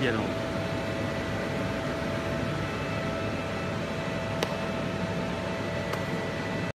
you know,